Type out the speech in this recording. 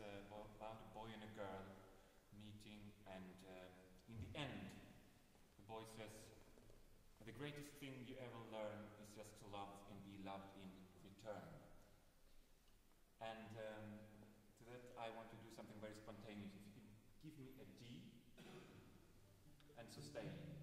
uh, about a boy and a girl meeting, and uh, in the end, the boy says, The greatest thing you ever learn is just to love and be loved in return. And um, to that, I want to do something very spontaneous. If you can give me a D and sustain.